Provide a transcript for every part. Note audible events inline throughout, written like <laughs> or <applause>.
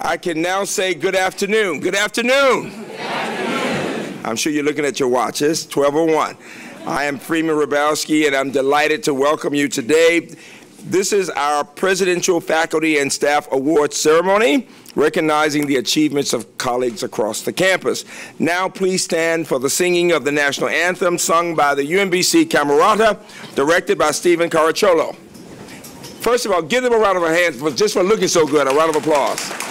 I can now say good afternoon. Good afternoon. Good afternoon. I'm sure you're looking at your watches, 1201. I am Freeman Hrabowski, and I'm delighted to welcome you today. This is our Presidential Faculty and Staff Awards ceremony, recognizing the achievements of colleagues across the campus. Now, please stand for the singing of the national anthem sung by the UMBC Camerata, directed by Stephen Caracciolo. First of all, give them a round of applause for, just for looking so good. A round of applause.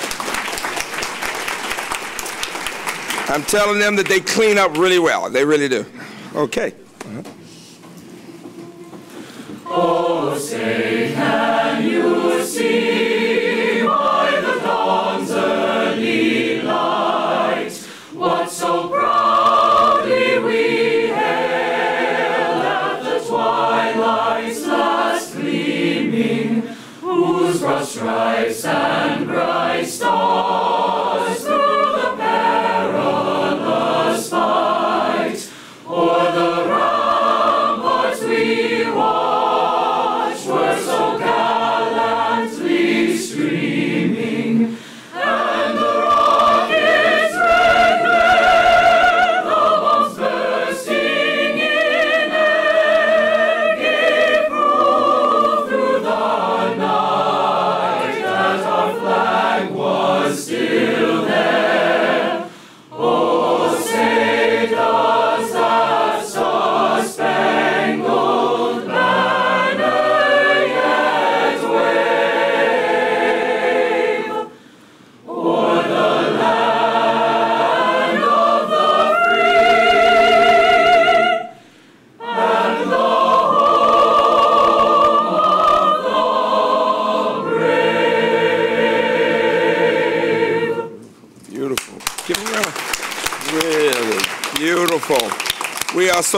I'm telling them that they clean up really well. They really do. Okay. Uh -huh. Oh, say, can you see by the dawn's early light what so proudly we hailed at the twilight's last gleaming, whose broad stripes and bright stars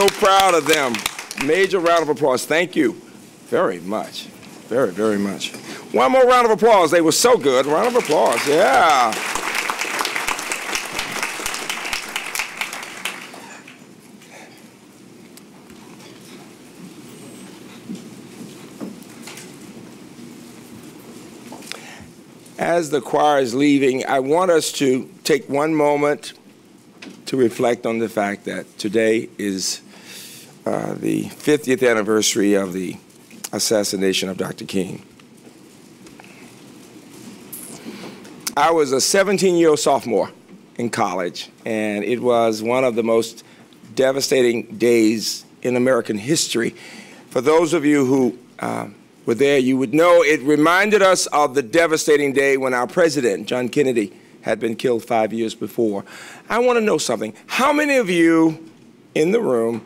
so proud of them. Major round of applause. Thank you very much. Very, very much. One more round of applause. They were so good. Round of applause. Yeah. As the choir is leaving, I want us to take one moment to reflect on the fact that today is uh, the 50th anniversary of the assassination of Dr. King. I was a 17 year old sophomore in college, and it was one of the most devastating days in American history. For those of you who uh, were there, you would know it reminded us of the devastating day when our president, John Kennedy, had been killed five years before. I want to know something. How many of you in the room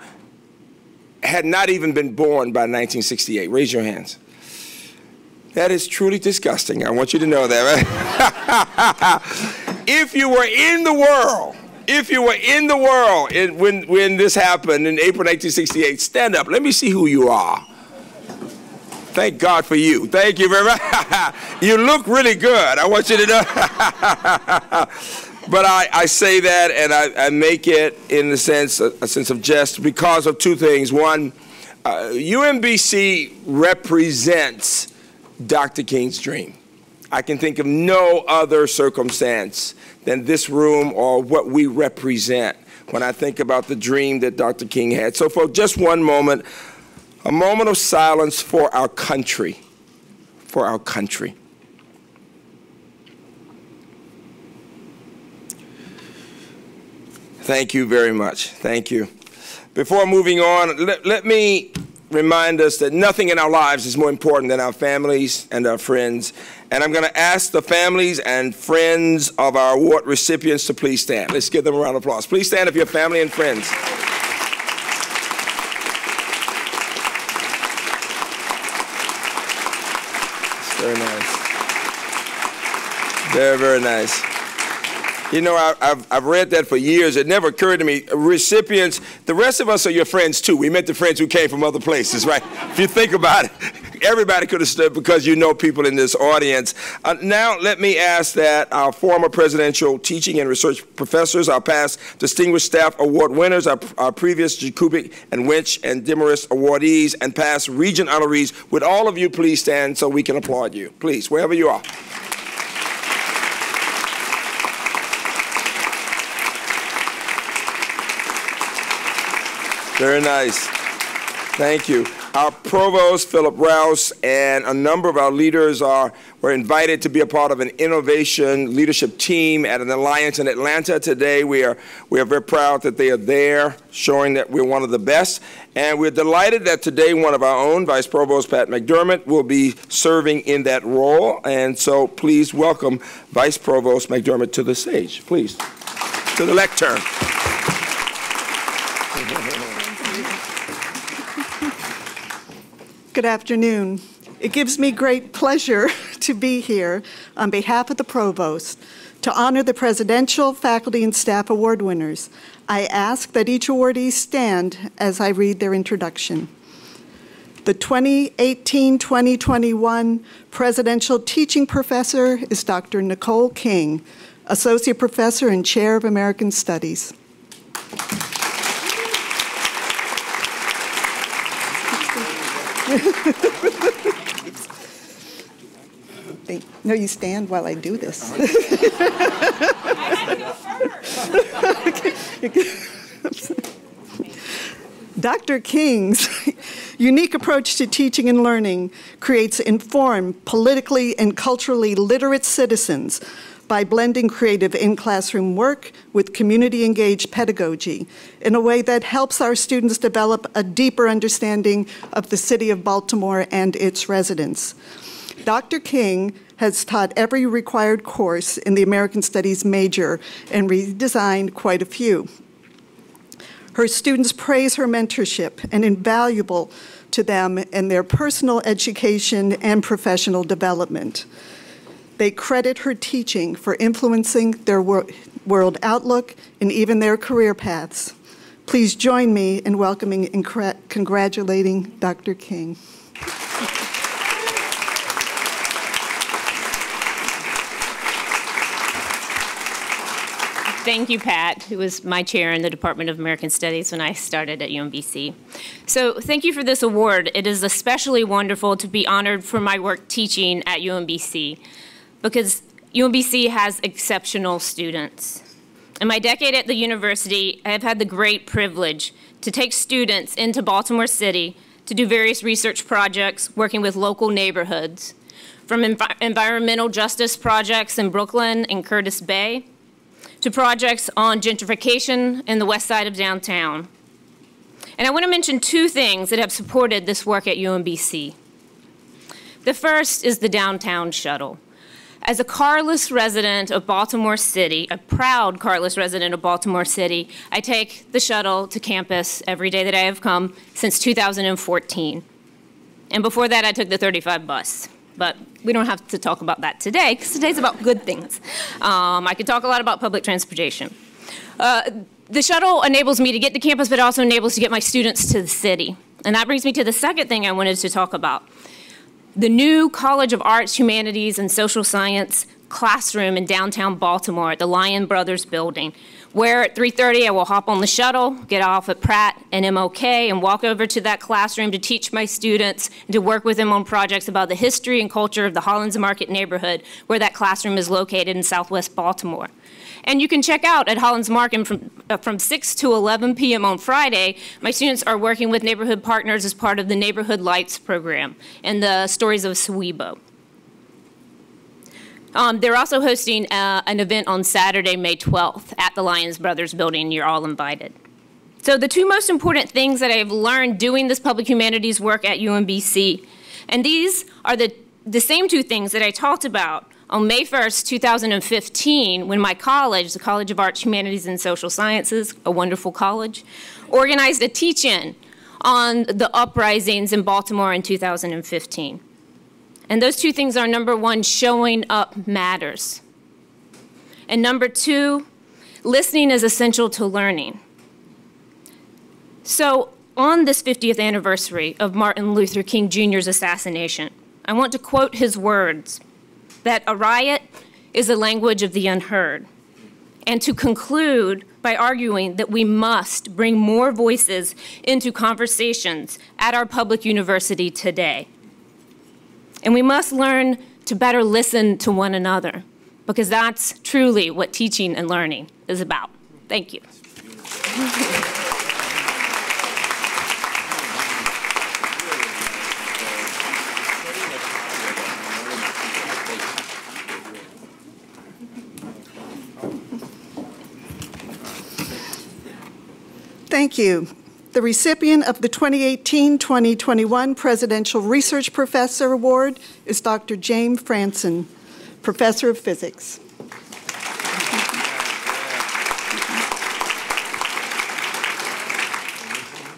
had not even been born by 1968? Raise your hands. That is truly disgusting. I want you to know that. Right? <laughs> if you were in the world, if you were in the world in, when, when this happened in April 1968, stand up. Let me see who you are. Thank God for you. Thank you very much. <laughs> you look really good. I want you to know. <laughs> but I, I say that and I, I make it in the sense, a, a sense of jest because of two things. One, uh, UMBC represents Dr. King's dream. I can think of no other circumstance than this room or what we represent when I think about the dream that Dr. King had. So for just one moment, a moment of silence for our country, for our country. Thank you very much. Thank you. Before moving on, let, let me remind us that nothing in our lives is more important than our families and our friends. And I'm going to ask the families and friends of our award recipients to please stand. Let's give them a round of applause. Please stand if you're family and friends. Very nice. Very, very nice. You know, I, have I've read that for years. It never occurred to me. Recipients, the rest of us are your friends too. We met the friends who came from other places, <laughs> right? if you think about it, <laughs> everybody could have stood because you know people in this audience. Uh, now, let me ask that our former presidential teaching and research professors, our past Distinguished Staff Award winners, our, our previous Jakubik and Winch and Demarest awardees, and past Regent honorees, would all of you please stand so we can applaud you? Please, wherever you are. Very nice. Thank you. Our provost, Philip Rouse, and a number of our leaders are were invited to be a part of an innovation leadership team at an alliance in Atlanta today. We are we are very proud that they are there, showing that we're one of the best. And we're delighted that today one of our own, Vice Provost Pat McDermott, will be serving in that role. And so please welcome Vice Provost McDermott to the stage. Please. To the lectern. Good afternoon. It gives me great pleasure <laughs> to be here on behalf of the Provost to honor the Presidential Faculty and Staff Award winners. I ask that each awardee stand as I read their introduction. The 2018-2021 Presidential Teaching Professor is Dr. Nicole King, Associate Professor and Chair of American Studies. No, you stand while I do this. <laughs> <laughs> Dr. King's <laughs> unique approach to teaching and learning creates informed, politically and culturally literate citizens by blending creative in-classroom work with community-engaged pedagogy in a way that helps our students develop a deeper understanding of the city of Baltimore and its residents. Dr. King has taught every required course in the American Studies major and redesigned quite a few. Her students praise her mentorship and invaluable to them in their personal education and professional development. They credit her teaching for influencing their wor world outlook and even their career paths. Please join me in welcoming and congratulating Dr. King. Thank you, Pat, who was my chair in the Department of American Studies when I started at UMBC. So thank you for this award. It is especially wonderful to be honored for my work teaching at UMBC because UMBC has exceptional students. In my decade at the university, I have had the great privilege to take students into Baltimore City to do various research projects working with local neighborhoods, from envi environmental justice projects in Brooklyn and Curtis Bay, to projects on gentrification in the west side of downtown. And I want to mention two things that have supported this work at UMBC. The first is the downtown shuttle. As a carless resident of Baltimore City, a proud carless resident of Baltimore City, I take the shuttle to campus every day that I have come since 2014. And before that, I took the 35 bus. But we don't have to talk about that today, because today's about good things. Um, I could talk a lot about public transportation. Uh, the shuttle enables me to get to campus, but also enables to get my students to the city. And that brings me to the second thing I wanted to talk about the new College of Arts, Humanities, and Social Science classroom in downtown Baltimore at the Lion Brothers building, where at 3.30 I will hop on the shuttle, get off at Pratt and MLK, and walk over to that classroom to teach my students and to work with them on projects about the history and culture of the Hollins Market neighborhood, where that classroom is located in southwest Baltimore. And you can check out at Hollins Market from, uh, from 6 to 11 p.m. on Friday. My students are working with neighborhood partners as part of the Neighborhood Lights program and the Stories of Sowebo. Um, they're also hosting uh, an event on Saturday, May 12th at the Lions Brothers building. You're all invited. So the two most important things that I've learned doing this public humanities work at UMBC, and these are the, the same two things that I talked about on May 1st, 2015, when my college, the College of Arts, Humanities, and Social Sciences, a wonderful college, organized a teach-in on the uprisings in Baltimore in 2015. And those two things are number one, showing up matters. And number two, listening is essential to learning. So on this 50th anniversary of Martin Luther King Jr.'s assassination, I want to quote his words that a riot is the language of the unheard. And to conclude by arguing that we must bring more voices into conversations at our public university today. And we must learn to better listen to one another because that's truly what teaching and learning is about. Thank you. Thank you. The recipient of the 2018-2021 Presidential Research Professor Award is Dr. James Franson, Professor of Physics.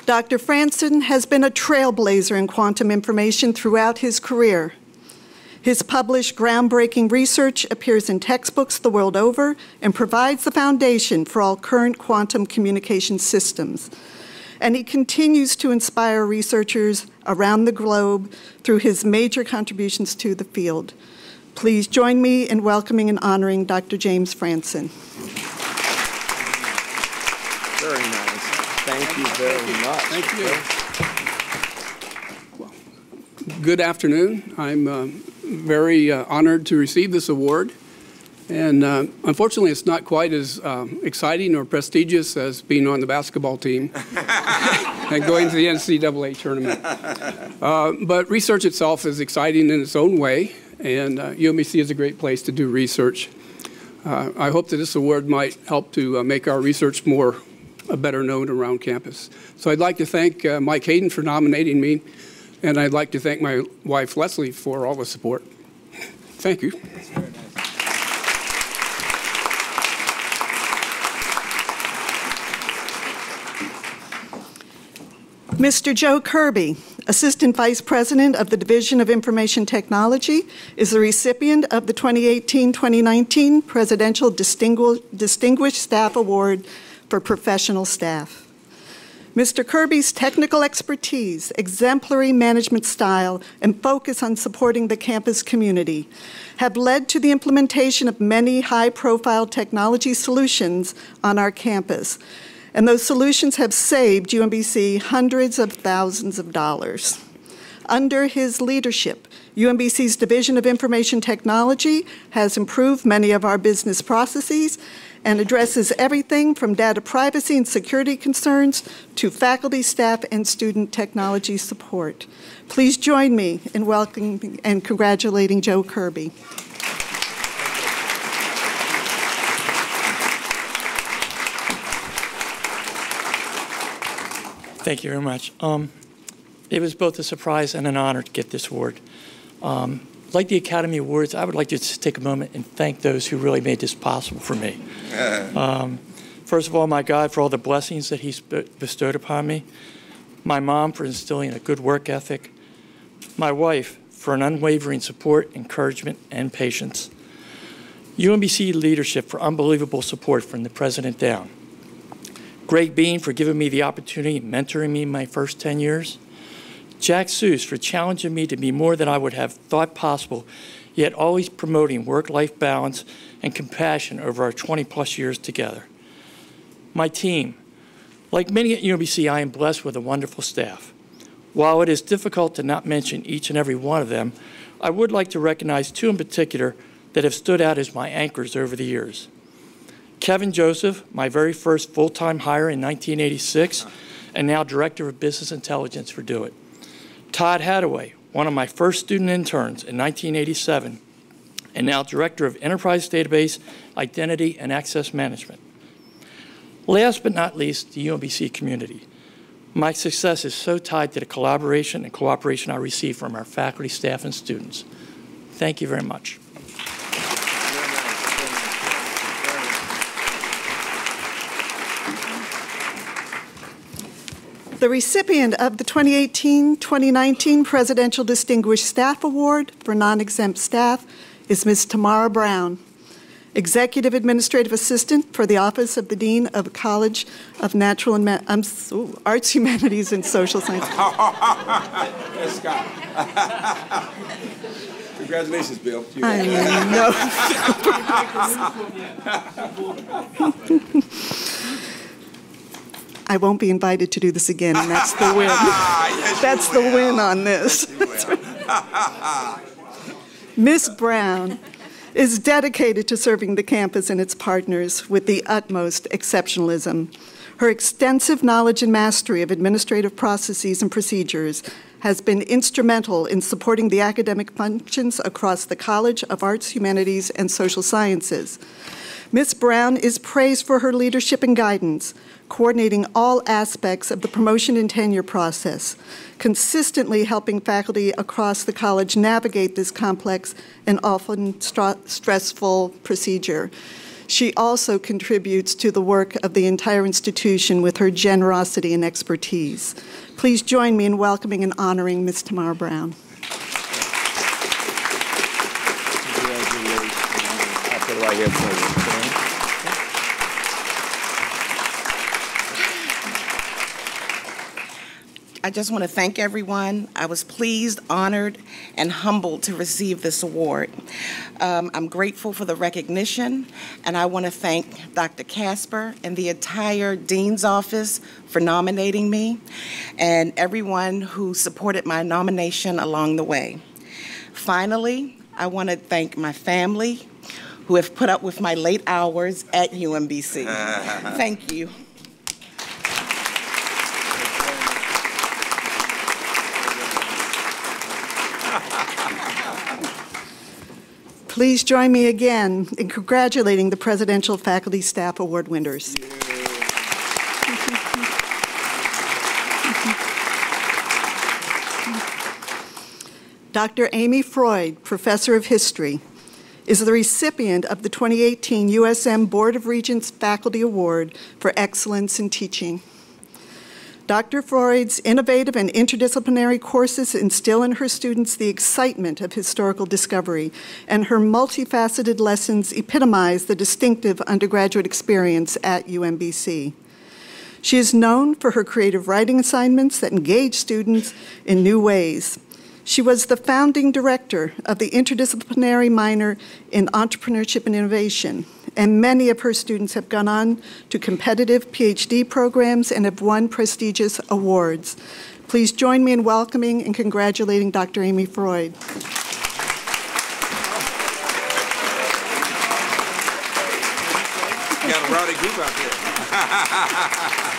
Dr. Franson has been a trailblazer in quantum information throughout his career. His published groundbreaking research appears in textbooks the world over and provides the foundation for all current quantum communication systems. And he continues to inspire researchers around the globe through his major contributions to the field. Please join me in welcoming and honoring Dr. James Franson. Very nice. Thank you very much. Thank you. Well, Good afternoon. I'm uh, very uh, honored to receive this award. And uh, unfortunately, it's not quite as um, exciting or prestigious as being on the basketball team <laughs> and going to the NCAA tournament. Uh, but research itself is exciting in its own way, and uh, UMBC is a great place to do research. Uh, I hope that this award might help to uh, make our research more uh, better known around campus. So I'd like to thank uh, Mike Hayden for nominating me, and I'd like to thank my wife Leslie for all the support. Thank you. Mr. Joe Kirby, Assistant Vice President of the Division of Information Technology, is the recipient of the 2018-2019 Presidential Distingu Distinguished Staff Award for Professional Staff. Mr. Kirby's technical expertise, exemplary management style, and focus on supporting the campus community have led to the implementation of many high-profile technology solutions on our campus, and those solutions have saved UMBC hundreds of thousands of dollars. Under his leadership, UMBC's Division of Information Technology has improved many of our business processes and addresses everything from data privacy and security concerns to faculty, staff, and student technology support. Please join me in welcoming and congratulating Joe Kirby. Thank you very much. Um, it was both a surprise and an honor to get this award. Um, like the Academy Awards, I would like to just take a moment and thank those who really made this possible for me. <laughs> Um, first of all, my God for all the blessings that He's bestowed upon me. My mom for instilling a good work ethic. My wife for an unwavering support, encouragement, and patience. UMBC leadership for unbelievable support from the president down. Greg Bean for giving me the opportunity, mentoring me in my first 10 years. Jack Suess for challenging me to be more than I would have thought possible, yet always promoting work-life balance and compassion over our 20 plus years together. My team. Like many at UMBC, I am blessed with a wonderful staff. While it is difficult to not mention each and every one of them, I would like to recognize two in particular that have stood out as my anchors over the years. Kevin Joseph, my very first full-time hire in 1986, and now Director of Business Intelligence for DoIT. Todd Hadaway, one of my first student interns in 1987, and now Director of Enterprise Database, Identity, and Access Management. Last but not least, the UMBC community. My success is so tied to the collaboration and cooperation I receive from our faculty, staff, and students. Thank you very much. The recipient of the 2018-2019 Presidential Distinguished Staff Award for non-exempt staff is Ms. Tamara Brown, Executive Administrative Assistant for the Office of the Dean of the College of Natural and Ma um, ooh, Arts, Humanities, and Social Sciences. Yes, Scott. <laughs> Congratulations, Bill. You- I know. <laughs> <laughs> I won't be invited to do this again, and that's the win. <laughs> Yes, <laughs> That's the win on this. <laughs> Miss Brown is dedicated to serving the campus and its partners with the utmost exceptionalism. Her extensive knowledge and mastery of administrative processes and procedures has been instrumental in supporting the academic functions across the College of Arts, Humanities, and Social Sciences. Ms. Brown is praised for her leadership and guidance, coordinating all aspects of the promotion and tenure process, consistently helping faculty across the college navigate this complex and often stressful procedure. She also contributes to the work of the entire institution with her generosity and expertise. Please join me in welcoming and honoring Ms. Tamara Brown. right here for you. I just want to thank everyone. I was pleased, honored, and humbled to receive this award. Um, I'm grateful for the recognition, and I want to thank Dr. Casper and the entire Dean's Office for nominating me, and everyone who supported my nomination along the way. Finally, I want to thank my family who have put up with my late hours at UMBC. <laughs> thank you. Please join me again in congratulating the Presidential Faculty Staff Award winners. Dr. Amy Froide, Professor of History, is the recipient of the 2018 USM Board of Regents Faculty Award for Excellence in Teaching. Dr. Froide's innovative and interdisciplinary courses instill in her students the excitement of historical discovery, and her multifaceted lessons epitomize the distinctive undergraduate experience at UMBC. She is known for her creative writing assignments that engage students in new ways. She was the founding director of the interdisciplinary minor in entrepreneurship and innovation, and many of her students have gone on to competitive PhD programs and have won prestigious awards. Please join me in welcoming and congratulating Dr. Amy Froide. You got a rowdy group out there. <laughs>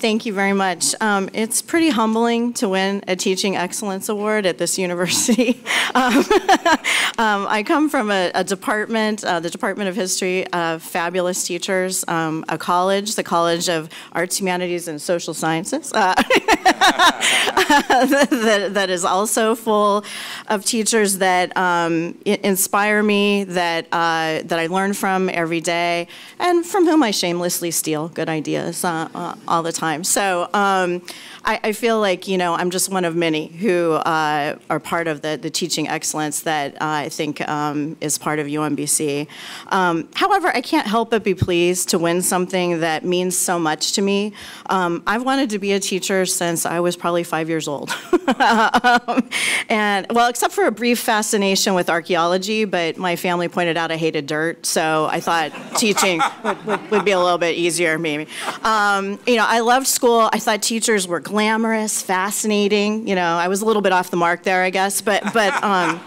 Thank you very much. Um, it's pretty humbling to win a Teaching Excellence Award at this <laughs> university. um, <laughs> um, I come from a, a department, uh, the Department of History, of fabulous teachers, um, a college, the College of Arts, Humanities, and Social Sciences, uh, <laughs> that, that is also full of teachers that um, inspire me, that, uh, that I learn from every day, and from whom I shamelessly steal good ideas uh, uh, all the time time. So um, I, I, feel like, you know, I'm just one of many who uh, are part of the, the teaching excellence that uh, I think um, is part of UMBC. Um, however, I can't help but be pleased to win something that means so much to me. Um, I've wanted to be a teacher since I was probably five years old. <laughs> And, well, except for a brief fascination with archaeology, but my family pointed out I hated dirt, so I thought teaching would, would, would, be a little bit easier, maybe. Um, you know, I loved school. I thought teachers were glamorous, fascinating. You know, I was a little bit off the mark there, I guess, but but. <laughs> Um,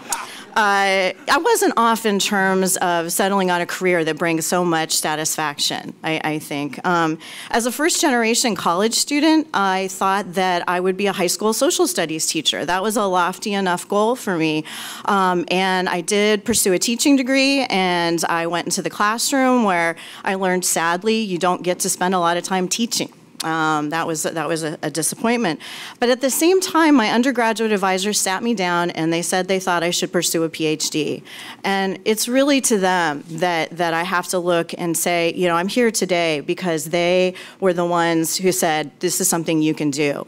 uh, I wasn't off in terms of settling on a career that brings so much satisfaction, I, I think. Um, as a first generation college student, I thought that I would be a high school social studies teacher. That was a lofty enough goal for me. Um, and I did pursue a teaching degree, and I went into the classroom where I learned sadly you don't get to spend a lot of time teaching. Um, that was that was a, a, disappointment. But at the same time, my undergraduate advisors sat me down and they said they thought I should pursue a PhD. And it's really to them that that I have to look and say, you know, I'm here today because they were the ones who said this is something you can do.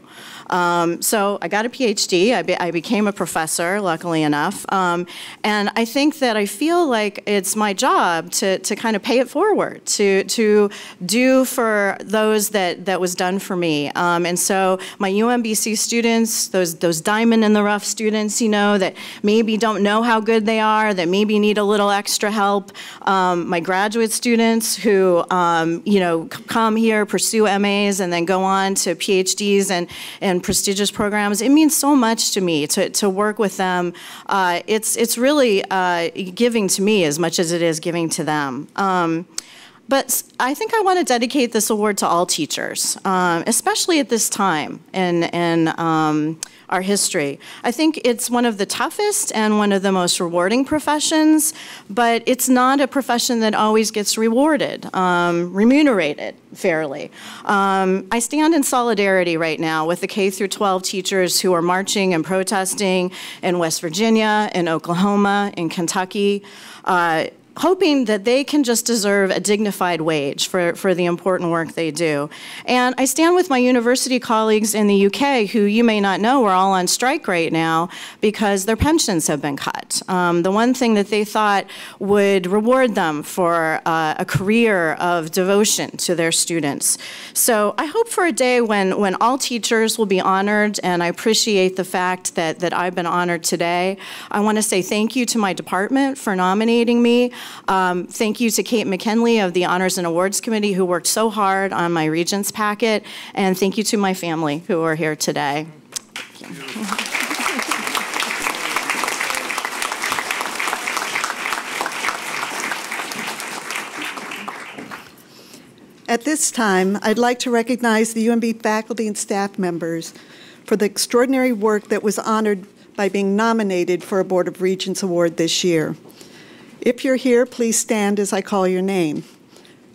Um, so I got a PhD. I, be, I, became a professor, luckily enough. Um, and I think that I feel like it's my job to, to kind of pay it forward, to, to do for those that, that was done for me. Um, and so my UMBC students, those, those diamond in the rough students, you know, that maybe don't know how good they are, that maybe need a little extra help. Um, my graduate students who, um, you know, come here, pursue MAs, and then go on to PhDs and, and and prestigious programs. It means so much to me to, to work with them. Uh, it's, it's really uh, giving to me as much as it is giving to them. Um, But I think I want to dedicate this award to all teachers, um, especially at this time in, in um, our history. I think it's one of the toughest and one of the most rewarding professions, but it's not a profession that always gets rewarded, um, remunerated fairly. Um, I stand in solidarity right now with the K through 12 teachers who are marching and protesting in West Virginia, in Oklahoma, in Kentucky. Uh, hoping that they can just deserve a dignified wage for, for the important work they do. And I stand with my university colleagues in the UK who you may not know are all on strike right now because their pensions have been cut. Um, the one thing that they thought would reward them for uh, a career of devotion to their students. So I hope for a day when, when all teachers will be honored and I appreciate the fact that, that I've been honored today. I want to say thank you to my department for nominating me. Um, thank you to Kate McKinley of the Honors and Awards Committee who worked so hard on my Regents packet. And thank you to my family who are here today. At this time, I'd like to recognize the UMB faculty and staff members for the extraordinary work that was honored by being nominated for a Board of Regents Award this year. If you're here, please stand as I call your name.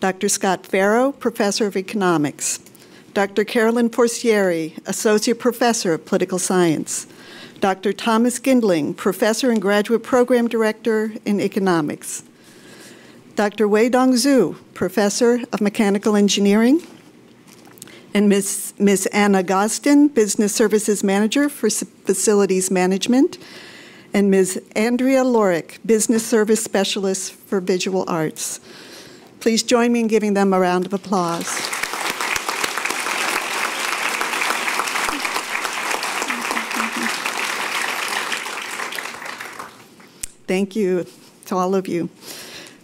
Dr. Scott Farrow, Professor of Economics. Dr. Carolyn Forestiere, Associate Professor of Political Science. Dr. Thomas Gindling, Professor and Graduate Program Director in Economics. Dr. Wei Dong Zhu, Professor of Mechanical Engineering. And Ms. Ms. Anna Gostin, Business Services Manager for Facilities Management and Ms. Andrea Lorick, Business Service Specialist for Visual Arts. Please join me in giving them a round of applause. Thank you to all of you.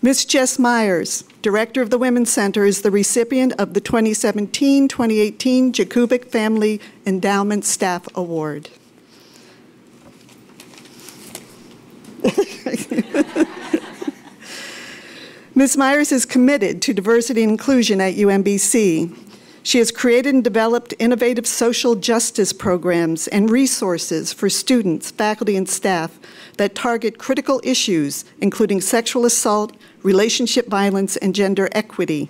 Ms. Jess Myers, Director of the Women's Center, is the recipient of the 2017-2018 Jakubik Family Endowment Staff Award. <laughs> Ms. Myers is committed to diversity and inclusion at UMBC. She has created and developed innovative social justice programs and resources for students, faculty, and staff that target critical issues, including sexual assault, relationship violence, and gender equity.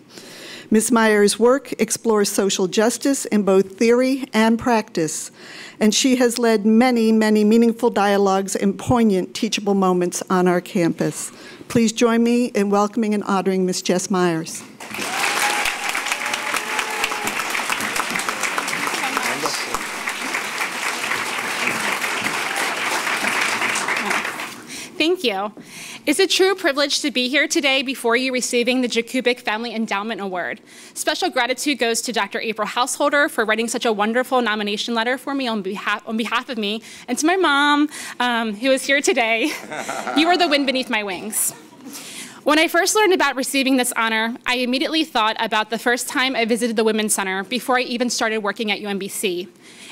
Ms. Myers' work explores social justice in both theory and practice, and she has led many, many meaningful dialogues and poignant teachable moments on our campus. Please join me in welcoming and honoring Ms. Jess Myers. Thank you. It's a true privilege to be here today before you receiving the Jakubik Family Endowment Award. Special gratitude goes to Dr. April Householder for writing such a wonderful nomination letter for me on behalf, on behalf of me, and to my mom, um, who is here today. <laughs> you are the wind beneath my wings. When I first learned about receiving this honor, I immediately thought about the first time I visited the Women's Center before I even started working at UMBC.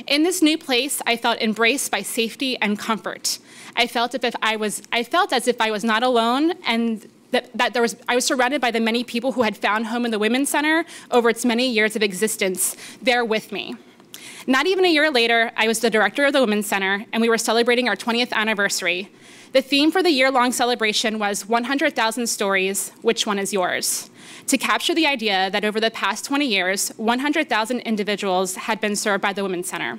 In this new place, I felt embraced by safety and comfort. I felt, if I, was, I felt as if I was not alone and that, that, there was, I was surrounded by the many people who had found home in the Women's Center over its many years of existence there with me. Not even a year later, I was the director of the Women's Center, and we were celebrating our 20th anniversary. The theme for the year long celebration was 100,000 Stories, Which One Is Yours? To capture the idea that over the past 20 years, 100,000 individuals had been served by the Women's Center.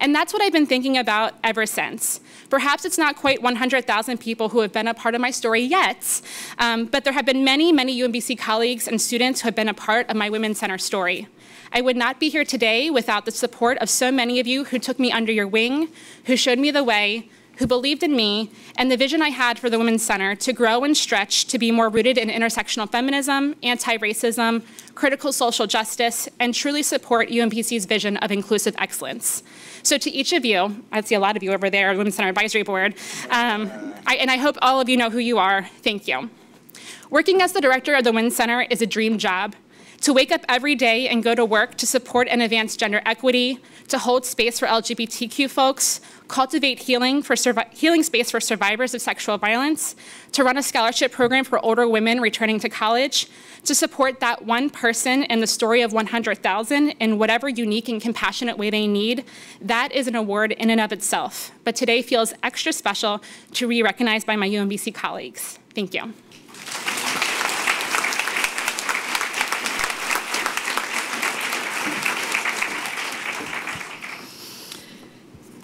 And that's what I've been thinking about ever since. Perhaps it's not quite 100,000 people who have been a part of my story yet, um, but there have been many, many UMBC colleagues and students who have been a part of my Women's Center story. I would not be here today without the support of so many of you who took me under your wing, who showed me the way, who believed in me and the vision I had for the Women's Center to grow and stretch to be more rooted in intersectional feminism, anti-racism, critical social justice, and truly support UMBC's vision of inclusive excellence. So to each of you, I see a lot of you over there, Women's Center Advisory Board, um, I, and I hope all of you know who you are. Thank you. Working as the director of the Women's Center is a dream job. To wake up every day and go to work to support and advance gender equity, to hold space for LGBTQ folks, cultivate healing, for healing space for survivors of sexual violence, to run a scholarship program for older women returning to college, to support that one person in the story of 100,000 in whatever unique and compassionate way they need, that is an award in and of itself. But today feels extra special to be recognized by my UMBC colleagues. Thank you.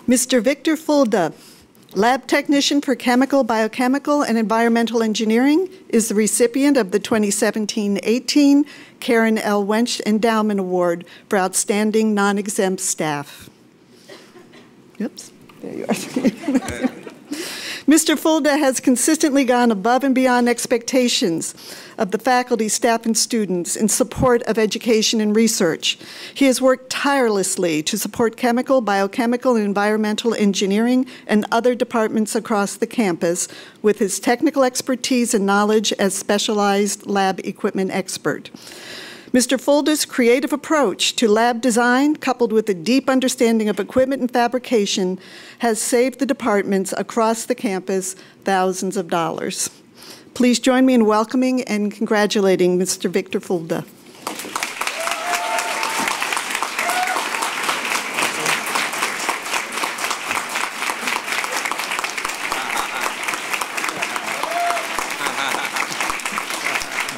Mr. Victor Fulda, lab technician for chemical, biochemical, and environmental engineering, is the recipient of the 2017-18 Karen L. Wench Endowment Award for Outstanding Non-Exempt Staff. Oops, there you are. <laughs> Mr. Fulda has consistently gone above and beyond expectations of the faculty, staff, and students in support of education and research. He has worked tirelessly to support chemical, biochemical, and environmental engineering and other departments across the campus with his technical expertise and knowledge as specialized lab equipment expert. Mr. Fulda's creative approach to lab design, coupled with a deep understanding of equipment and fabrication, has saved the departments across the campus thousands of dollars. Please join me in welcoming and congratulating Mr. Victor Fulda.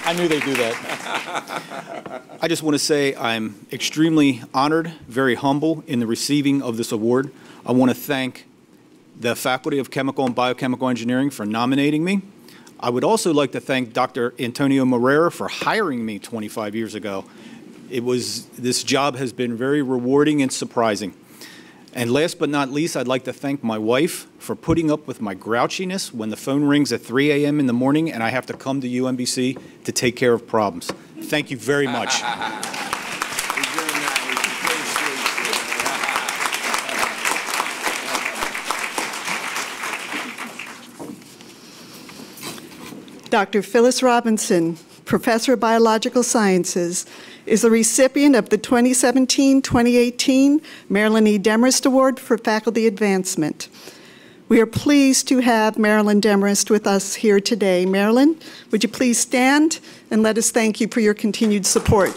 I knew they'd do that. I just want to say I'm extremely honored, very humble in the receiving of this award. I want to thank the Faculty of Chemical and Biochemical Engineering for nominating me. I would also like to thank Dr. Antonio Moreira for hiring me 25 years ago. It was, this job has been very rewarding and surprising. And last but not least, I'd like to thank my wife for putting up with my grouchiness when the phone rings at 3 a.m. in the morning and I have to come to UMBC to take care of problems. Thank you very much. <laughs> Dr. Phyllis Robinson, Professor of Biological Sciences, is the recipient of the 2017-2018 Marilyn E. Demarest Award for Faculty Advancement. We are pleased to have Marilyn Demarest with us here today. Marilyn, would you please stand and let us thank you for your continued support.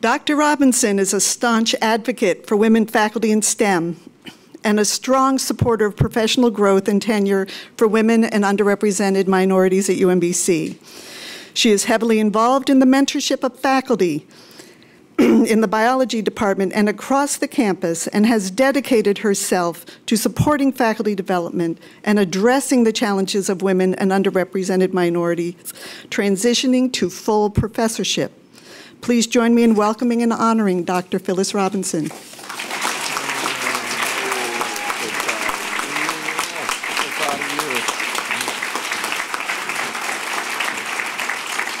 Dr. Robinson is a staunch advocate for women faculty in STEM and a strong supporter of professional growth and tenure for women and underrepresented minorities at UMBC. She is heavily involved in the mentorship of faculty <clears throat> in the biology department and across the campus and has dedicated herself to supporting faculty development and addressing the challenges of women and underrepresented minorities, transitioning to full professorship. Please join me in welcoming and honoring Dr. Phyllis Robinson.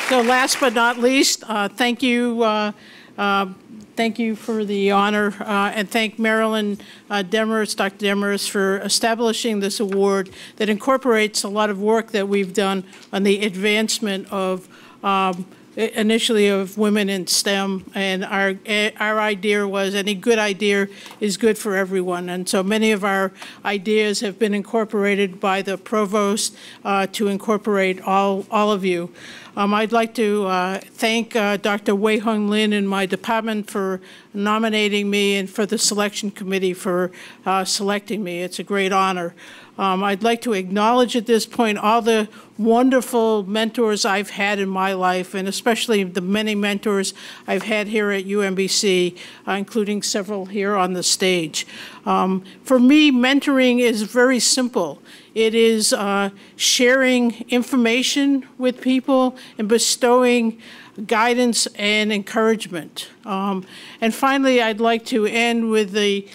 So last but not least, uh, thank you. Uh, uh, thank you for the honor, uh, and thank Marilyn uh, Demarest, Dr. Demarest, for establishing this award that incorporates a lot of work that we've done on the advancement of um, initially of women in STEM, and our our idea was any good idea is good for everyone, and so many of our ideas have been incorporated by the provost uh, to incorporate all all of you. Um, I'd like to uh, thank uh, Dr. Wei Hung Lin and my department for nominating me and for the selection committee for uh, selecting me. It's a great honor. Um, I'd like to acknowledge at this point all the wonderful mentors I've had in my life, and especially the many mentors I've had here at UMBC, uh, including several here on the stage. Um, for me, mentoring is very simple. It is uh, sharing information with people and bestowing guidance and encouragement. Um, and finally, I'd like to end with a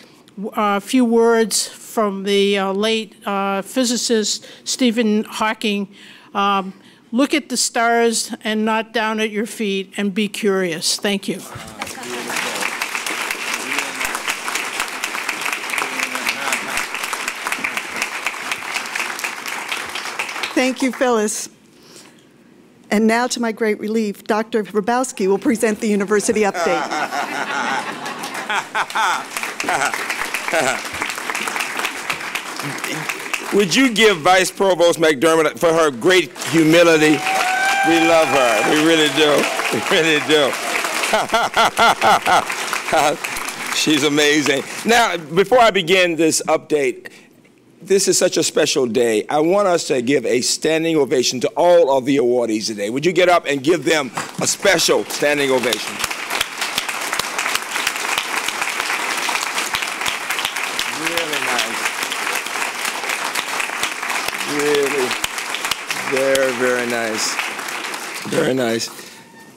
uh, few words from the uh, late uh, physicist Stephen Hawking. Um, look at the stars and not down at your feet and be curious. Thank you. Thank you, Phyllis. And now, to my great relief, Dr. Hrabowski will present the university update. <laughs> Would you give Vice Provost McDermott for her great humility? We love her. We really do. We really do. <laughs> She's amazing. Now, before I begin this update, this is such a special day. I want us to give a standing ovation to all of the awardees today. Would you get up and give them a special standing ovation? Really nice. Really, very, very nice. Very nice.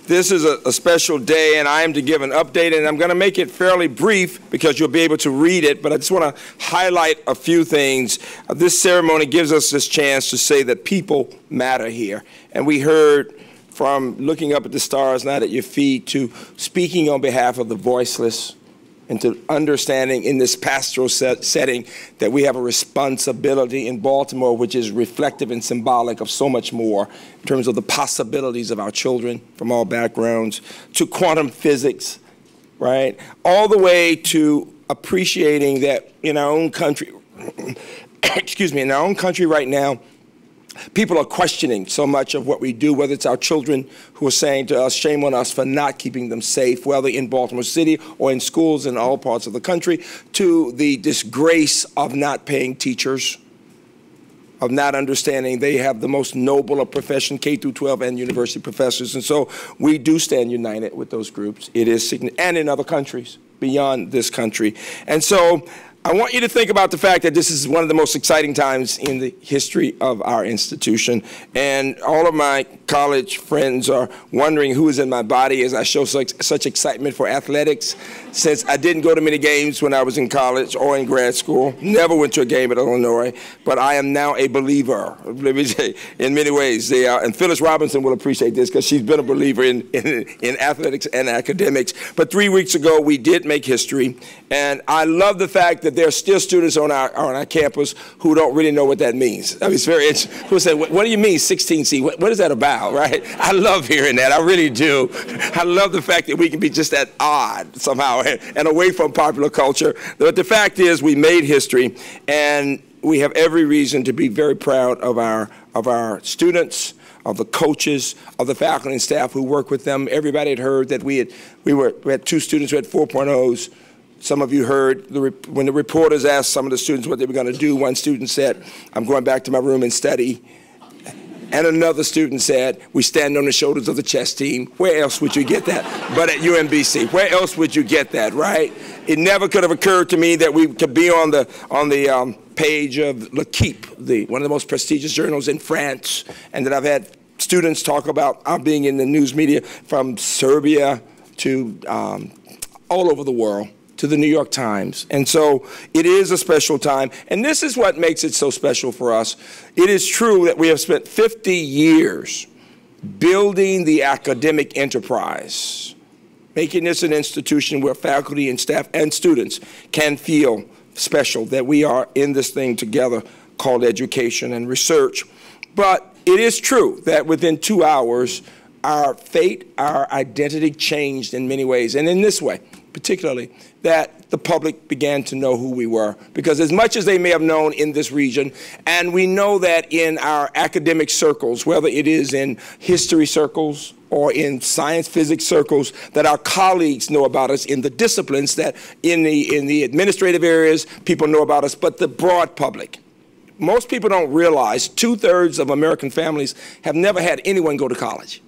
This is a, a, special day, and I am to give an update, and I'm going to make it fairly brief because you'll be able to read it, but I just want to highlight a few things. Uh, this ceremony gives us this chance to say that people matter here. And we heard from looking up at the stars, not at your feet, to speaking on behalf of the voiceless, and to understanding in this pastoral set setting that we have a responsibility in Baltimore which is reflective and symbolic of so much more in terms of the possibilities of our children from all backgrounds, to quantum physics, right? All the way to appreciating that in our own country, <coughs> excuse me, in our own country right now, people are questioning so much of what we do, whether it's our children who are saying to us, shame on us for not keeping them safe, whether in Baltimore City or in schools in all parts of the country, to the disgrace of not paying teachers, of not understanding they have the most noble of profession, K through 12 and university professors. And so we do stand united with those groups. It is, significant and in other countries beyond this country. And so I want you to think about the fact that this is one of the most exciting times in the history of our institution. And all of my college friends are wondering who is in my body as I show such, such excitement for athletics. Since I didn't go to many games when I was in college or in grad school, never went to a game at Illinois, but I am now a believer, <laughs> let me say, in many ways. They are, and Phyllis Robinson will appreciate this because she's been a believer in, <laughs> in, in athletics and academics. But three weeks ago, we did make history. And I love the fact that there are still students on our, on our campus who don't really know what that means. I mean, it's very interesting. Who said, what, do you mean 16C? What, what is that about, <laughs> right? I love hearing that. I really do. I love the fact that we can be just that odd somehow and, and away from popular culture. But the fact is we made history and we have every reason to be very proud of our, of our students, of the coaches, of the faculty and staff who work with them. Everybody had heard that we had, we were, we had two students who had 4.0s some of you heard the, when the reporters asked some of the students what they were going to do, one student said, I'm going back to my room and study. And another student said, we stand on the shoulders of the chess team. Where else would you get that? but at UMBC. Where else would you get that, right? It never could have occurred to me that we could be on the, on the um, page of L'Equipe, the, one of the most prestigious journals in France, and that I've had students talk about our being in the news media from Serbia to um, all over the world to the New York Times. And so it is a special time. And this is what makes it so special for us. It is true that we have spent 50 years building the academic enterprise, making this an institution where faculty and staff and students can feel special, that we are in this thing together called education and research. But it is true that within two hours, our fate, our identity changed in many ways. And in this way, particularly, that the public began to know who we were. Because as much as they may have known in this region, and we know that in our academic circles, whether it is in history circles or in science physics circles, that our colleagues know about us in the disciplines, that in the, in the administrative areas, people know about us, but the broad public. Most people don't realize two-thirds of American families have never had anyone go to college.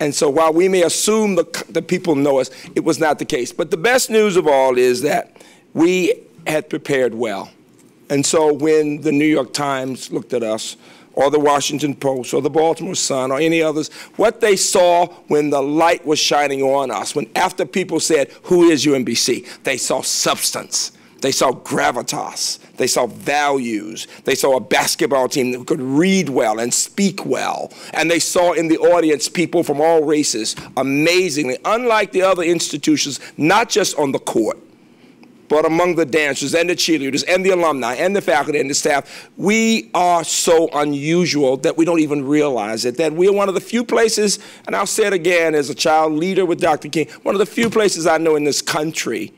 And so while we may assume the, the people know us, it was not the case. But the best news of all is that we had prepared well. And so when the New York Times looked at us, or the Washington Post, or the Baltimore Sun, or any others, what they saw when the light was shining on us, when after people said, who is UMBC? They saw substance. They saw gravitas. They saw values. They saw a basketball team that could read well and speak well. And they saw in the audience people from all races, amazingly, unlike the other institutions, not just on the court, but among the dancers and the cheerleaders and the alumni and the faculty and the staff, we are so unusual that we don't even realize it. That we're one of the few places, and I'll say it again as a child leader with Dr. King, one of the few places I know in this country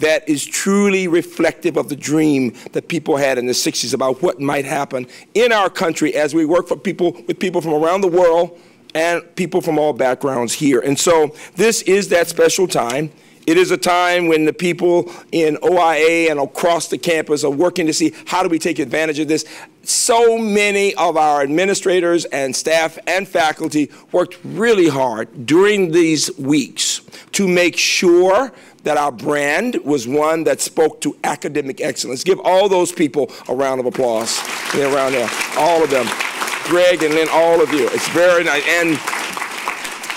that is truly reflective of the dream that people had in the 60s about what might happen in our country as we work for people with people from around the world and people from all backgrounds here. And so this is that special time. It is a time when the people in OIA and across the campus are working to see how do we take advantage of this. So many of our administrators and staff and faculty worked really hard during these weeks to make sure that our brand was one that spoke to academic excellence. Give all those people a round of applause. Around there, all of them. Greg and Lynn, all of you. It's very nice. And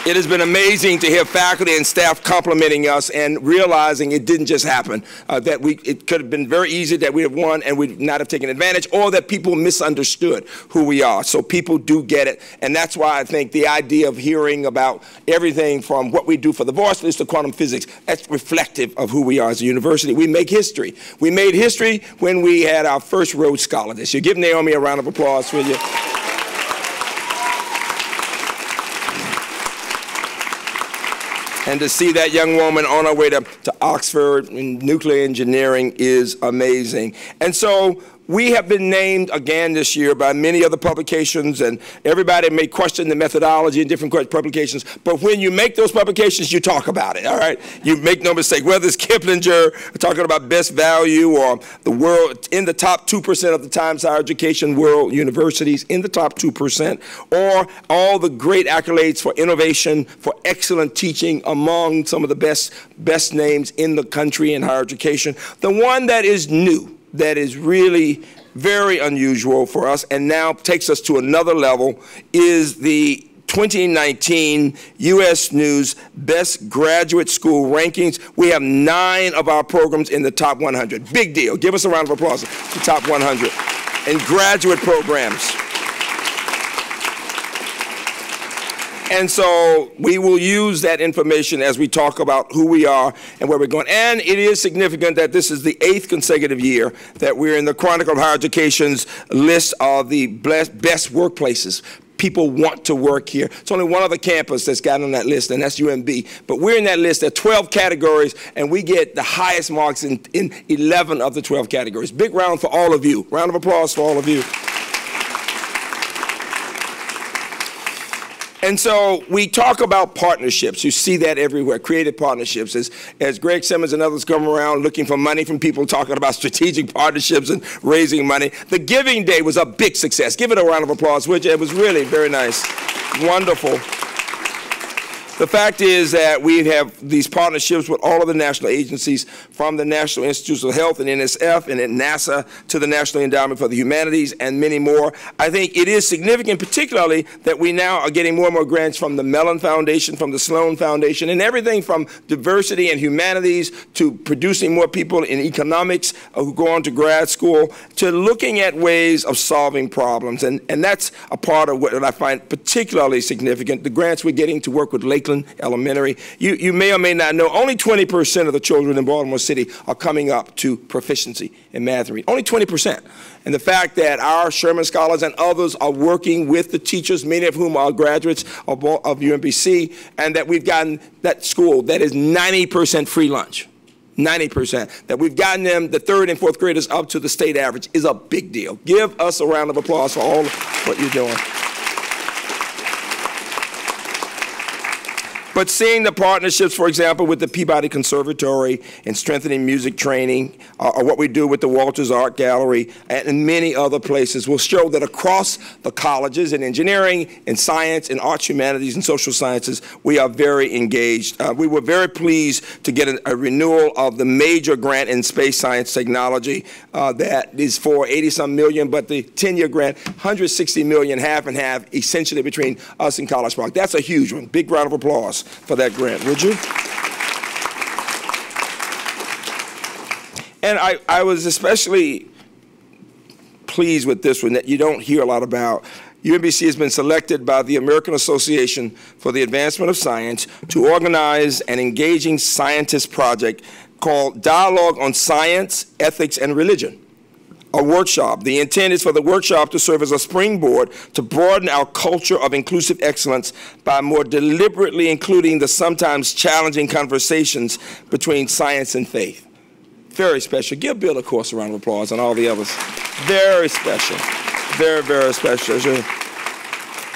it has been amazing to hear faculty and staff complimenting us and realizing it didn't just happen. Uh, that we, it could have been very easy that we have won and we'd not have taken advantage, or that people misunderstood who we are. So people do get it, and that's why I think the idea of hearing about everything from what we do for the List to quantum physics, that's reflective of who we are as a university. We make history. We made history when we had our first Rhodes Scholar this year. Give Naomi a round of applause, will you? And to see that young woman on her way to, to Oxford in nuclear engineering is amazing. And so we have been named again this year by many other publications, and everybody may question the methodology in different publications, but when you make those publications, you talk about it, all right? You make no mistake, whether it's Kiplinger talking about best value or the world in the top 2% of the Times Higher Education World Universities, in the top 2%, or all the great accolades for innovation, for excellent teaching among some of the best, best names in the country in higher education. The one that is new, that is really very unusual for us and now takes us to another level is the 2019 U.S. News Best Graduate School Rankings. We have nine of our programs in the top 100. Big deal. Give us a round of applause. The top 100 in graduate programs. And so we will use that information as we talk about who we are and where we're going. And it is significant that this is the eighth consecutive year that we're in the Chronicle of Higher Education's list of the best workplaces people want to work here. It's only one other campus that's got on that list, and that's UMB. But we're in that list. There are 12 categories, and we get the highest marks in, in 11 of the 12 categories. Big round for all of you. Round of applause for all of you. And so we talk about partnerships. You see that everywhere, creative partnerships. As, as Greg Simmons and others come around looking for money from people talking about strategic partnerships and raising money. The Giving Day was a big success. Give it a round of applause, which it was really very nice. Wonderful. The fact is that we have these partnerships with all of the national agencies, from the National Institutes of Health and NSF and at NASA to the National Endowment for the Humanities and many more. I think it is significant, particularly, that we now are getting more and more grants from the Mellon Foundation, from the Sloan Foundation, and everything from diversity and humanities to producing more people in economics uh, who go on to grad school to looking at ways of solving problems. And, and that's a part of what I find particularly significant, the grants we're getting to work with Lakeland Elementary. You, you may or may not know only 20% of the children in Baltimore City are coming up to proficiency in math and reading. Only 20%. And the fact that our Sherman Scholars and others are working with the teachers, many of whom are graduates of, of UMBC, and that we've gotten that school that is 90% free lunch. 90%. That we've gotten them, the third and fourth graders, up to the state average is a big deal. Give us a round of applause for all what you're doing. But seeing the partnerships, for example, with the Peabody Conservatory and strengthening music training, uh, or what we do with the Walters Art Gallery and many other places will show that across the colleges in engineering, in science, in arts, humanities, and social sciences, we are very engaged. Uh, we were very pleased to get a, a, renewal of the major grant in space science technology uh, that is for 80-some million, but the 10-year grant, 160 million, half and half, essentially between us and College Park. That's a huge one. Big round of applause for that grant, would you? And I, I was especially pleased with this one that you don't hear a lot about. UMBC has been selected by the American Association for the Advancement of Science to organize an engaging scientist project called Dialogue on Science, Ethics, and Religion a workshop. The intent is for the workshop to serve as a springboard to broaden our culture of inclusive excellence by more deliberately including the sometimes challenging conversations between science and faith. Very special. Give Bill, of course, a round of applause and all the others. Very special. Very, very special.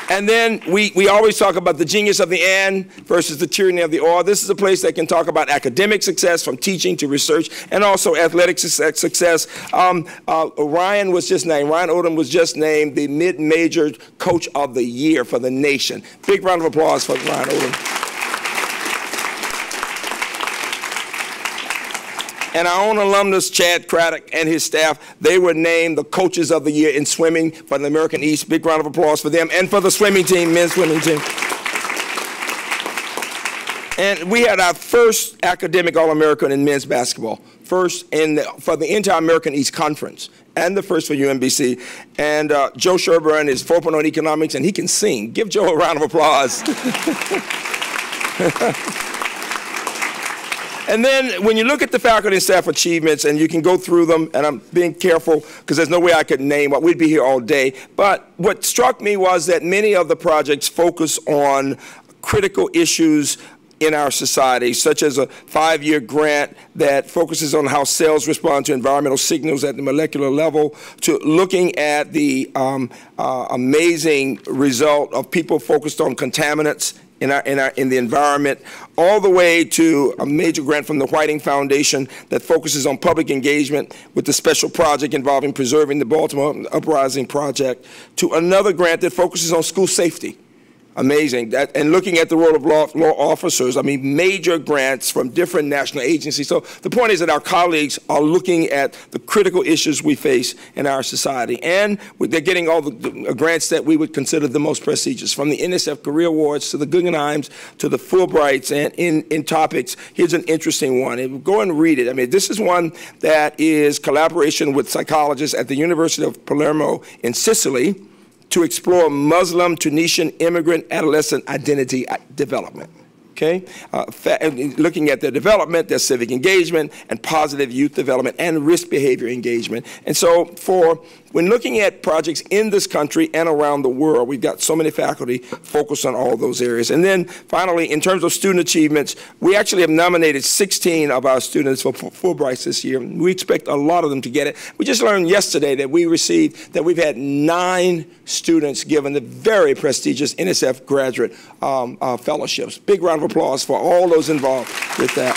And then we, we always talk about the genius of the and versus the tyranny of the or. This is a place that can talk about academic success from teaching to research and also athletic success. Um, uh, Ryan was just named, Ryan Odom was just named the mid-major coach of the year for the nation. Big round of applause for Ryan Odom. And our own alumnus, Chad Cradock, and his staff, they were named the coaches of the year in swimming for the American East. Big round of applause for them and for the swimming team, men's swimming team. And we had our first academic All-American in men's basketball, first in the, for the entire American East Conference, and the first for UMBC. And uh, Joe Sherburne is 4.0 in economics, and he can sing. Give Joe a round of applause. <laughs> And then when you look at the faculty and staff achievements, and you can go through them, and I'm being careful because there's no way I could name what we'd be here all day. But what struck me was that many of the projects focus on critical issues in our society, such as a five-year grant that focuses on how cells respond to environmental signals at the molecular level, to looking at the um, uh, amazing result of people focused on contaminants in, our, in, our, in the environment, all the way to a major grant from the Whiting Foundation that focuses on public engagement with the special project involving preserving the Baltimore Uprising Project, to another grant that focuses on school safety amazing. That, and looking at the role of law, law, officers, I mean, major grants from different national agencies. So the point is that our colleagues are looking at the critical issues we face in our society. And they're getting all the, the uh, grants that we would consider the most prestigious, from the NSF Career Awards to the Guggenheims to the Fulbrights and in, in topics. Here's an interesting one. And go and read it. I mean, this is one that is collaboration with psychologists at the University of Palermo in Sicily to explore Muslim Tunisian immigrant adolescent identity development okay? Uh, looking at their development, their civic engagement, and positive youth development, and risk behavior engagement. And so for when looking at projects in this country and around the world, we've got so many faculty focused on all those areas. And then finally, in terms of student achievements, we actually have nominated 16 of our students for Fulbright this year. We expect a lot of them to get it. We just learned yesterday that we received, that we've had nine students given the very prestigious NSF graduate um, uh, fellowships. Big round of applause for all those involved with that.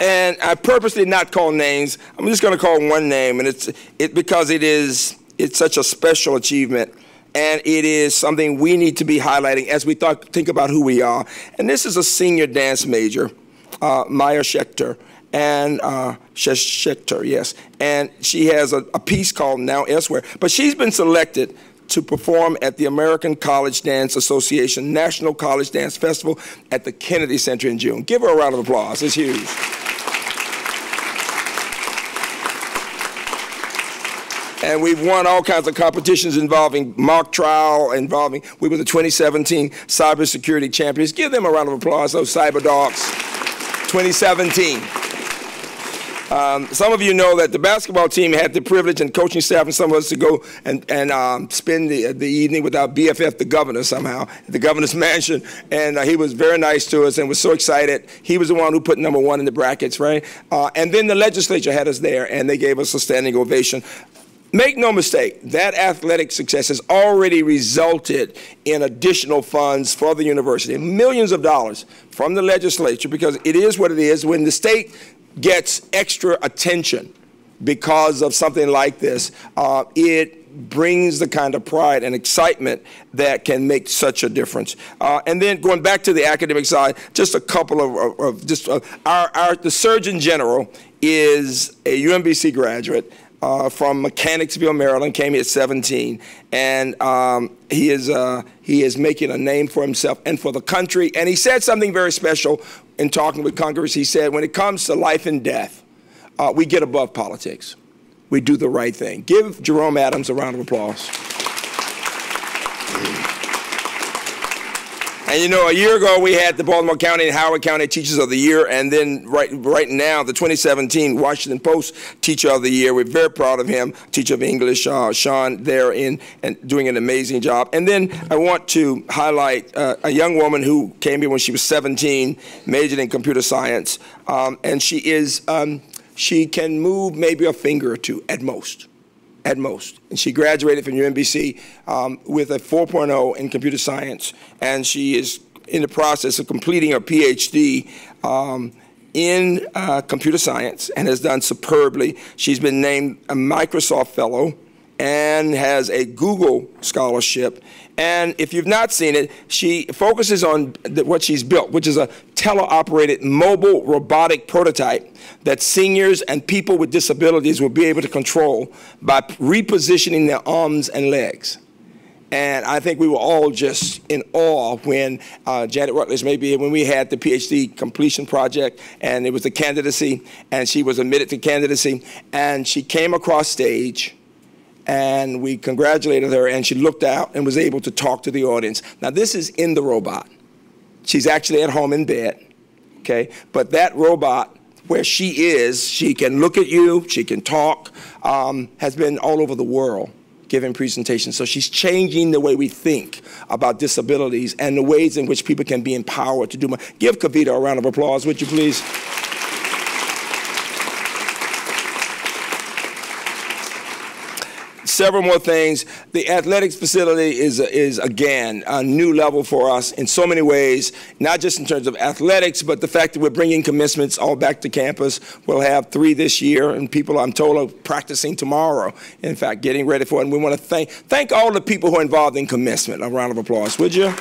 And I purposely not call names. I'm just going to call one name, and it's it because it is it's such a special achievement, and it is something we need to be highlighting as we thought, think about who we are. And this is a senior dance major, uh, Maya Schechter, and uh, Schechter, yes, and she has a, a piece called Now Elsewhere. But she's been selected to perform at the American College Dance Association National College Dance Festival at the Kennedy Center in June. Give her a round of applause. It's huge. And we've won all kinds of competitions involving mock trial, involving, we were the 2017 cybersecurity champions. Give them a round of applause, those cyber dogs. 2017. Um, some of you know that the basketball team had the privilege and coaching staff and some of us to go and, and um, spend the, the evening with our BFF, the governor, somehow, the governor's <laughs> mansion. And uh, he was very nice to us and was so excited. He was the one who put number one in the brackets, right? Uh, and then the legislature had us there and they gave us a standing ovation. Make no mistake, that athletic success has already resulted in additional funds for the university, millions of dollars from the legislature, because it is what it is. When the state gets extra attention because of something like this, uh, it brings the kind of pride and excitement that can make such a difference. Uh, and then going back to the academic side, just a couple of, of, of just uh, our, our, the Surgeon General is a UMBC graduate. Uh, from Mechanicsville, Maryland, came here at 17, and um, he is uh, he is making a name for himself and for the country. And he said something very special in talking with Congress. He said, when it comes to life and death, uh, we get above politics. We do the right thing. Give Jerome Adams a round of applause. And you know, a year ago we had the Baltimore County and Howard County Teachers of the Year, and then right right now the 2017 Washington Post Teacher of the Year. We're very proud of him, teacher of English, uh, Sean, there in and doing an amazing job. And then I want to highlight uh, a young woman who came here when she was 17, majored in computer science, um, and she is um, she can move maybe a finger or two at most at most. And she graduated from UMBC um, with a 4.0 in computer science, and she is in the process of completing her PhD um, in uh, computer science and has done superbly. She's been named a Microsoft Fellow and has a Google scholarship. And if you've not seen it, she focuses on what she's built, which is a teleoperated mobile robotic prototype that seniors and people with disabilities will be able to control by repositioning their arms and legs. And I think we were all just in awe when uh, Janet Rutledge, maybe when we had the PhD completion project, and it was the candidacy, and she was admitted to candidacy, and she came across stage, and we congratulated her, and she looked out and was able to talk to the audience. Now, this is in the robot. She's actually at home in bed, okay? But that robot where she is, she can look at you, she can talk, um, has been all over the world giving presentations. So she's changing the way we think about disabilities and the ways in which people can be empowered to do more. Give Kavita a round of applause, would you please? Several more things. The athletics facility is, is again, a new level for us in so many ways, not just in terms of athletics, but the fact that we're bringing commencements all back to campus. We'll have three this year, and people, I'm told, are practicing tomorrow, in fact, getting ready for it. And we want to thank, thank all the people who are involved in commencement. A round of applause, would you?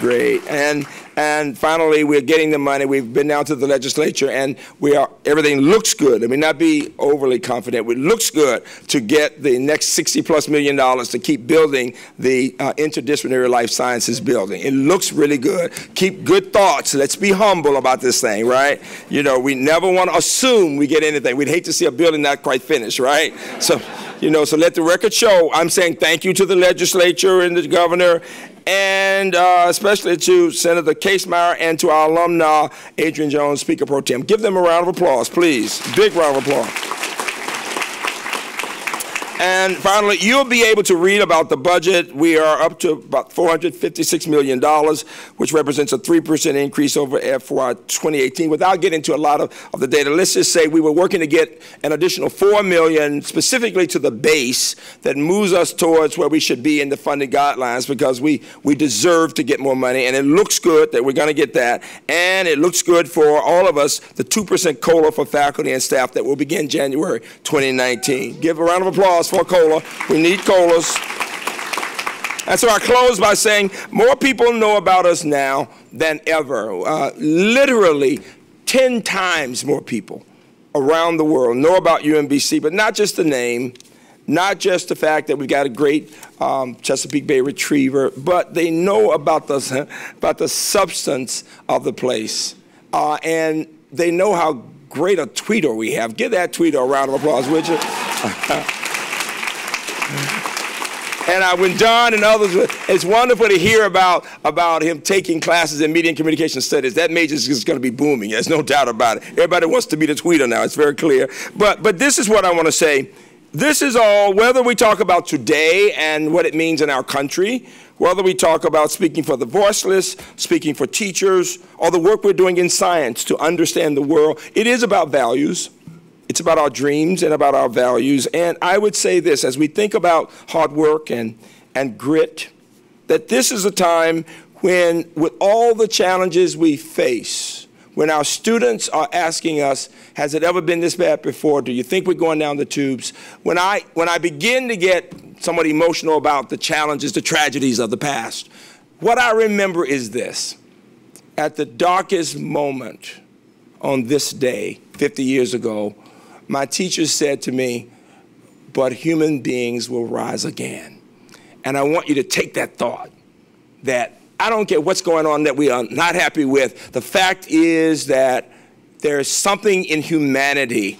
Great. And and finally, we're getting the money. We've been down to the legislature, and we are everything looks good. I mean, not be overly confident. It looks good to get the next 60 plus million dollars to keep building the uh, interdisciplinary life sciences building. It looks really good. Keep good thoughts. Let's be humble about this thing, right? You know, we never want to assume we get anything. We'd hate to see a building not quite finished, right? So. You know, so let the record show. I'm saying thank you to the legislature and the governor and uh, especially to Senator Kasemeyer and to our alumni, Adrienne Jones, Speaker Pro Tem. Give them a round of applause, please. Big round of applause. And finally, you'll be able to read about the budget. We are up to about $456 million, which represents a 3% increase over FY 2018. Without getting into a lot of, of the data, let's just say we were working to get an additional 4 million specifically to the base that moves us towards where we should be in the funding guidelines because we, we deserve to get more money. And it looks good that we're going to get that. And it looks good for all of us, the 2% COLA for faculty and staff that will begin January 2019. Give a round of applause for cola. We need colas. And so I close by saying more people know about us now than ever. Uh, literally 10 times more people around the world know about UMBC, but not just the name, not just the fact that we've got a great um, Chesapeake Bay Retriever, but they know about the, about the substance of the place. Uh, and they know how great a tweeter we have. Give that tweeter a round of applause, would you? <laughs> And uh, when Don and others, it's wonderful to hear about, about him taking classes in media and communication studies. That major is going to be booming. There's no doubt about it. Everybody wants to be the tweeter now. It's very clear. But, but this is what I want to say. This is all, whether we talk about today and what it means in our country, whether we talk about speaking for the voiceless, speaking for teachers, or the work we're doing in science to understand the world, it is about values. It's about our dreams and about our values. And I would say this as we think about hard work and, and grit, that this is a time when, with all the challenges we face, when our students are asking us, has it ever been this bad before? Do you think we're going down the tubes? When I, when I begin to get somewhat emotional about the challenges, the tragedies of the past, what I remember is this. At the darkest moment on this day, 50 years ago, my teacher said to me, but human beings will rise again. And I want you to take that thought that I don't care what's going on that we are not happy with. The fact is that there is something in humanity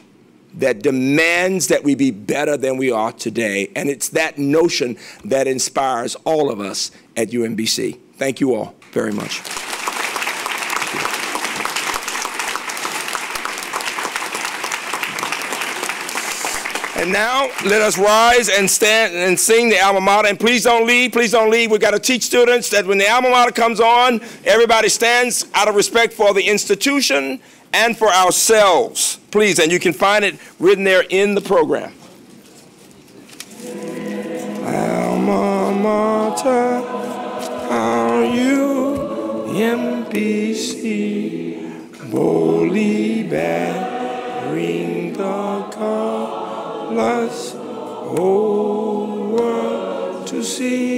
that demands that we be better than we are today. And it's that notion that inspires all of us at UMBC. Thank you all very much. And now let us rise and stand and sing the alma mater. And please don't leave. Please don't leave. We've got to teach students that when the alma mater comes on, everybody stands out of respect for the institution and for ourselves. Please, and you can find it written there in the program. Alma mater, are you MBC? Boldly bearing the colors, whole world to see,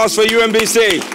applause for UMBC.